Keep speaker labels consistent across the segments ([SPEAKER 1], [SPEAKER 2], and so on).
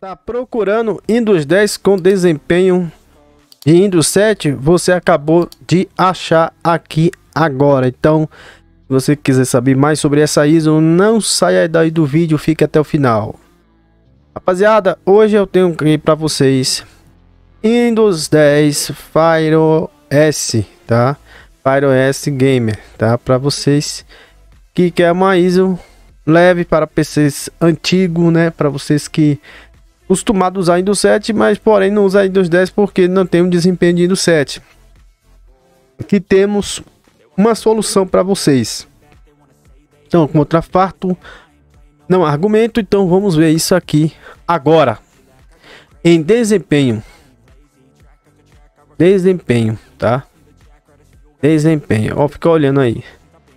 [SPEAKER 1] Tá procurando Windows 10 com desempenho de Windows 7? Você acabou de achar aqui agora. Então, se você quiser saber mais sobre essa ISO, não saia daí do vídeo, fique até o final. Rapaziada, hoje eu tenho aqui para vocês Windows 10 Fire OS, tá? Fire OS Gamer, tá? Para vocês que quer uma ISO leve para PCs antigos, né? Para vocês que acostumado a usar Windows 7, mas porém não usa Windows 10 porque não tem um desempenho de Windows 7. Aqui temos uma solução para vocês. Então, contra farto, não argumento, então vamos ver isso aqui agora. Em desempenho. Desempenho, tá? Desempenho. Ó, fica olhando aí.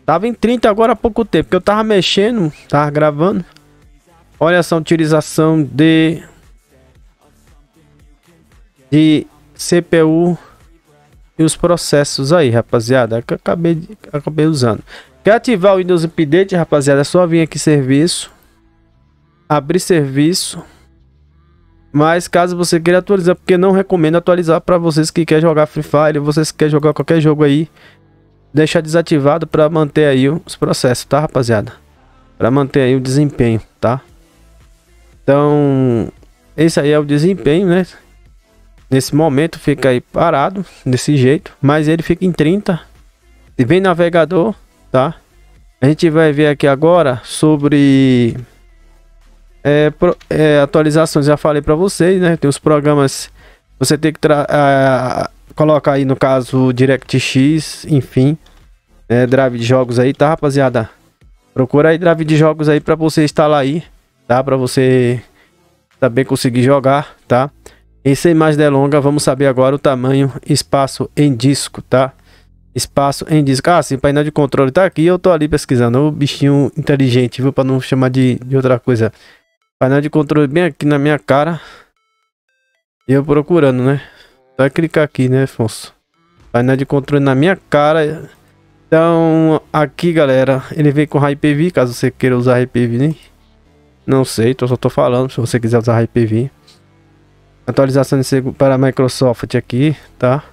[SPEAKER 1] Tava em 30 agora há pouco tempo, que eu tava mexendo, tava gravando. Olha essa utilização de de CPU e os processos aí, rapaziada, que acabei, de, acabei usando. Quer ativar o Windows Update, rapaziada, é só vir aqui serviço, abrir serviço. Mas caso você queira atualizar, porque não recomendo atualizar para vocês que quer jogar Free Fire, vocês que quer jogar qualquer jogo aí, deixar desativado para manter aí os processos, tá, rapaziada? Para manter aí o desempenho, tá? Então, esse aí é o desempenho, né? Nesse momento fica aí parado, desse jeito, mas ele fica em 30. E vem navegador, tá? A gente vai ver aqui agora sobre é, pro, é, atualizações. Já falei para vocês, né? Tem os programas, você tem que colocar aí no caso DirectX, enfim, é, drive de jogos aí, tá, rapaziada? Procura aí drive de jogos aí para você instalar aí, tá? Para você também conseguir jogar, tá? E sem mais delongas, vamos saber agora o tamanho espaço em disco, tá? Espaço em disco. Ah, sim, painel de controle tá aqui. Eu tô ali pesquisando. O bichinho inteligente, viu? Para não chamar de, de outra coisa. Painel de controle bem aqui na minha cara. E eu procurando, né? Só clicar aqui, né, Afonso? Painel de controle na minha cara. Então, aqui, galera, ele vem com HiPV, caso você queira usar HiPV, né? Não sei, então só tô falando, se você quiser usar HiPV. Atualização de para a Microsoft aqui, tá?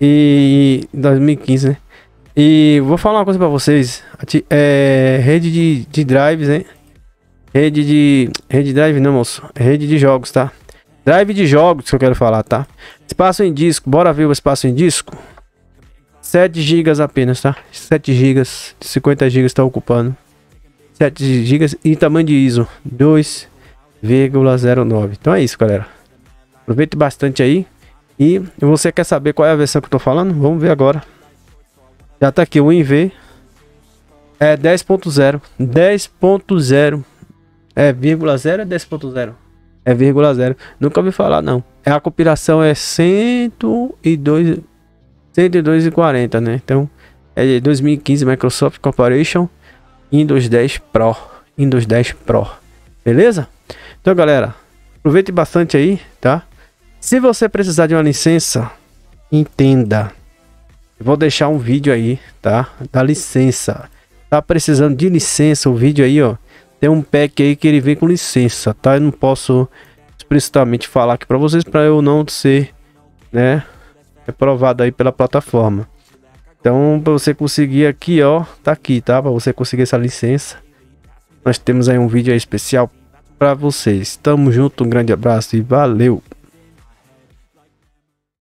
[SPEAKER 1] E 2015, né? E vou falar uma coisa para vocês. É, rede de, de drives, né? Rede de. Rede drive não, moço. Rede de jogos, tá? Drive de jogos que eu quero falar, tá? Espaço em disco. Bora ver o espaço em disco. 7 GB apenas, tá? 7 GB. 50 GB está ocupando. 7 GB e tamanho de ISO 2,09. Então é isso, galera. Aproveite bastante aí. E você quer saber qual é a versão que eu tô falando? Vamos ver agora. Já tá aqui o InV. É 10.0. 10.0. É vírgula 0 é 10.0? É vírgula 0. Nunca ouvi falar não. É a compilação é 102 102,40, né? Então é de 2015 Microsoft Corporation Windows 10 Pro, Windows 10 Pro. Beleza? Então, galera, aproveite bastante aí, tá? Se você precisar de uma licença, entenda. vou deixar um vídeo aí, tá? Da licença. Tá precisando de licença, o vídeo aí, ó. Tem um pack aí que ele vem com licença, tá? Eu não posso explicitamente falar aqui para vocês para eu não ser, né, reprovado aí pela plataforma. Então, para você conseguir aqui, ó, tá aqui, tá? Para você conseguir essa licença. Nós temos aí um vídeo aí especial para vocês. Tamo junto, um grande abraço e valeu.